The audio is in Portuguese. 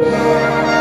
Música